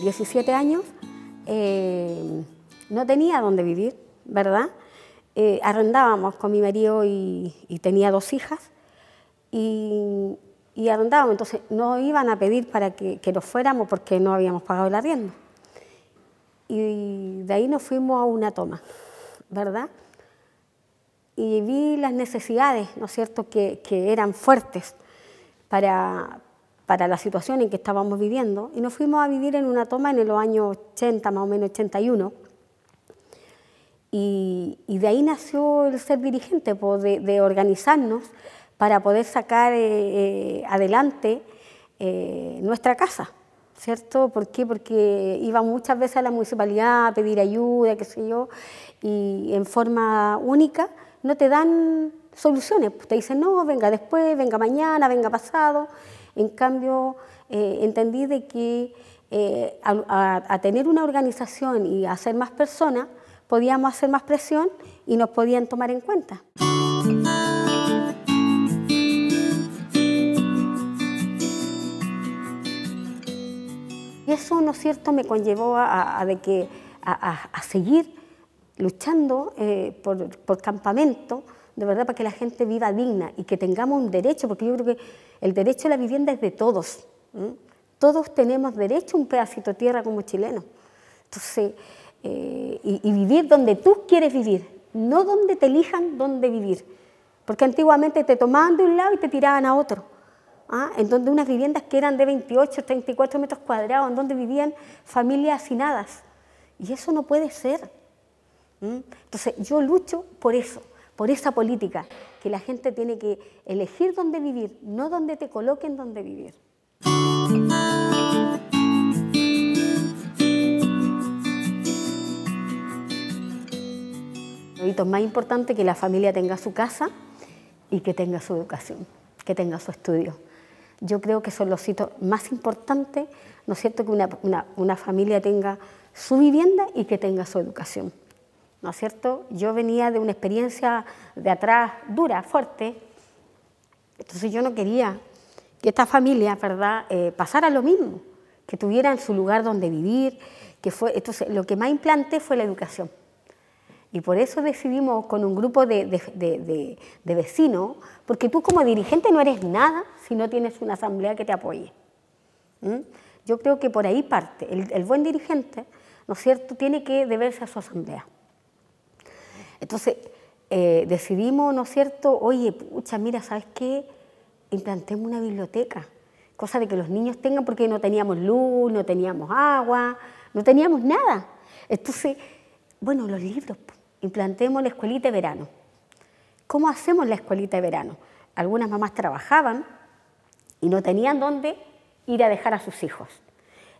17 años, eh, no tenía dónde vivir, ¿verdad? Eh, arrendábamos con mi marido y, tenía dos hijas y, arrendábamos, entonces no iban a pedir para que, que nos fuéramos porque no habíamos pagado el arriendo. Y de ahí nos fuimos a una toma, ¿verdad? Y vi las necesidades, ¿no es cierto?, que eran fuertes para, para la situación en que estábamos viviendo y nos fuimos a vivir en una toma en los años 80, más o menos 81. Y, de ahí nació el ser dirigente, pues, de, organizarnos para poder sacar eh, eh, adelante eh, nuestra casa, ¿cierto? ¿Por qué? Porque iba muchas veces a la municipalidad a pedir ayuda, qué sé yo, y en forma única no te dan soluciones, te dicen, no, venga después, venga mañana, venga pasado, en cambio, eh, entendí de que eh, a, tener una organización y a ser más personas, podíamos hacer más presión y nos podían tomar en cuenta. Y eso, ¿no es cierto?, me conllevó a, que, a, seguir luchando eh, por, por campamento, de verdad, para que la gente viva digna y que tengamos un derecho, porque yo creo que el derecho a la vivienda es de todos. Todos tenemos derecho a un pedacito de tierra como chilenos. Entonces, eh, y, vivir donde tú quieres vivir, no donde te elijan dónde vivir. Porque antiguamente te tomaban de un lado y te tiraban a otro. ¿ah? En donde unas viviendas que eran de 28, 34 metros cuadrados, en donde vivían familias hacinadas. Y eso no puede ser. Entonces, yo lucho por eso por esa política, que la gente tiene que elegir dónde vivir, no dónde te coloquen dónde vivir. Lo más importante que la familia tenga su casa y que tenga su educación, que tenga su estudio. Yo creo que son los hitos más importantes, ¿no es cierto?, que una familia tenga su vivienda y que tenga su educación. ¿No es cierto? Yo venía de una experiencia de atrás dura, fuerte, entonces yo no quería que esta familia, ¿verdad?, eh, pasara lo mismo, que tuvieran su lugar donde vivir, que fue, entonces lo que más implanté fue la educación. Y por eso decidimos con un grupo de, vecinos, porque tú como dirigente no eres nada si no tienes una asamblea que te apoye. Yo creo que por ahí parte. El, el, buen dirigente, ¿no es cierto?, tiene que deberse a su asamblea. Entonces, eh, decidimos, ¿no es cierto? Oye, pucha, mira, ¿sabes qué? Implantemos una biblioteca, cosa de que los niños tengan, porque no teníamos luz, no teníamos agua, no teníamos nada. Entonces, bueno, los libros, implantemos la escuelita de verano. ¿Cómo hacemos la escuelita de verano? Algunas mamás trabajaban y no tenían dónde ir a dejar a sus hijos.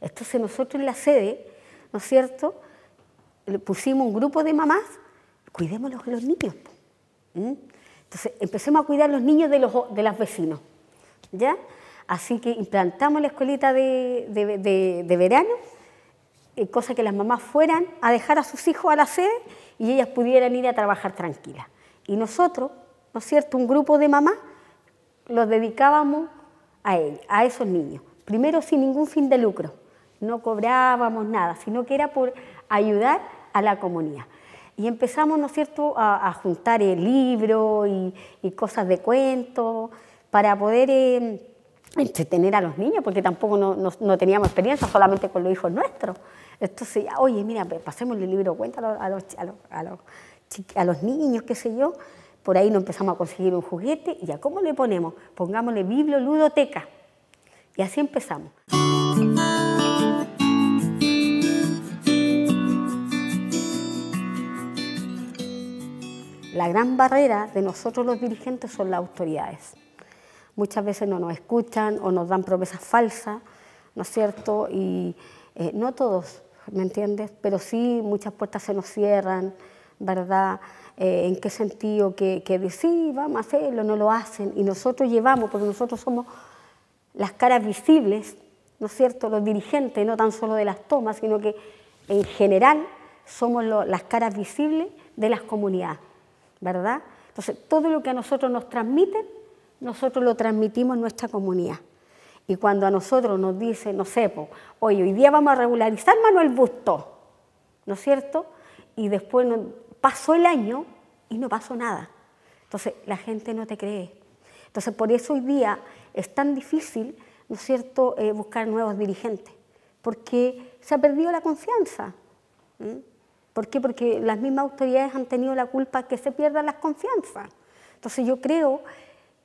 Entonces nosotros en la sede, ¿no es cierto?, pusimos un grupo de mamás cuidemos los, niños. Entonces, empecemos a cuidar los niños de los, de los vecinos. ¿ya? Así que implantamos la escuelita de, de, verano, eh, cosa que las mamás fueran a dejar a sus hijos a la sede y ellas pudieran ir a trabajar tranquilas. Y nosotros, ¿no es cierto?, un grupo de mamás, los dedicábamos a, él, a esos niños. Primero sin ningún fin de lucro, no cobrábamos nada, sino que era por ayudar a la comunidad. Y empezamos, ¿no es cierto?, a, juntar el libro y, cosas de cuentos para poder eh, entretener a los niños, porque tampoco no, teníamos experiencia solamente con los hijos nuestros. Entonces, ya, oye, mira, pasemos el libro de cuentos a los, a, los, a, a los niños, qué sé yo. Por ahí nos empezamos a conseguir un juguete y ya, ¿cómo le ponemos? Pongámosle biblioludoteca. Y así empezamos. La gran barrera de nosotros los dirigentes son las autoridades. Muchas veces no nos escuchan o nos dan promesas falsas, ¿no es cierto? Y eh, no todos, ¿me entiendes? Pero sí muchas puertas se nos cierran, ¿verdad? Eh, ¿En qué sentido? Que, que sí, vamos a hacerlo, no lo hacen. Y nosotros llevamos, porque nosotros somos las caras visibles, ¿no es cierto? Los dirigentes, no tan solo de las tomas, sino que en general somos las caras visibles de las comunidades. ¿Verdad? Entonces, todo lo que a nosotros nos transmiten, nosotros lo transmitimos en nuestra comunidad. Y cuando a nosotros nos dicen, no sé, oye, hoy día vamos a regularizar Manuel Busto, ¿no es cierto? Y después pasó el año y no pasó nada. Entonces la gente no te cree. Entonces por eso hoy día es tan difícil, ¿no es cierto?, eh, buscar nuevos dirigentes, porque se ha perdido la confianza. ¿Por qué? Porque las mismas autoridades han tenido la culpa que se pierdan las confianzas. Entonces yo creo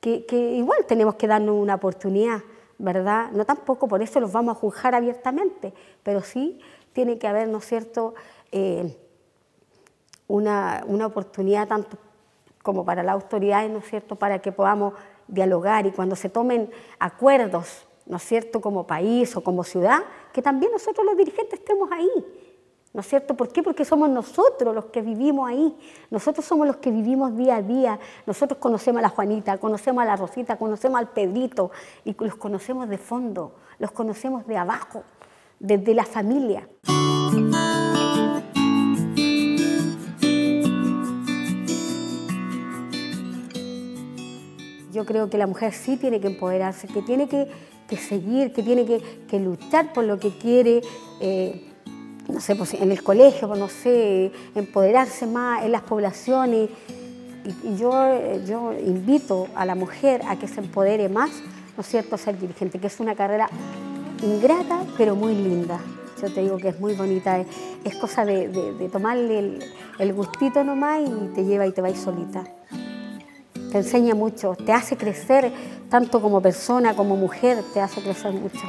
que, igual tenemos que darnos una oportunidad, ¿verdad? No tampoco por eso los vamos a juzgar abiertamente, pero sí tiene que haber, ¿no es cierto?, eh, una, una, oportunidad tanto como para las autoridades, ¿no es cierto?, para que podamos dialogar y cuando se tomen acuerdos, ¿no es cierto?, como país o como ciudad, que también nosotros los dirigentes estemos ahí, ¿No es cierto? ¿Por qué? Porque somos nosotros los que vivimos ahí. Nosotros somos los que vivimos día a día. Nosotros conocemos a la Juanita, conocemos a la Rosita, conocemos al Pedrito y los conocemos de fondo, los conocemos de abajo, desde la familia. Yo creo que la mujer sí tiene que empoderarse, que tiene que, seguir, que tiene que, luchar por lo que quiere. Eh, no sé, pues en el colegio, pues, no sé, empoderarse más en las poblaciones. Y, yo, yo invito a la mujer a que se empodere más, ¿no es cierto?, a ser dirigente, que es una carrera ingrata, pero muy linda. Yo te digo que es muy bonita, es, cosa de, tomarle el, el, gustito nomás y te lleva y te va solita. Te enseña mucho, te hace crecer tanto como persona, como mujer, te hace crecer mucho.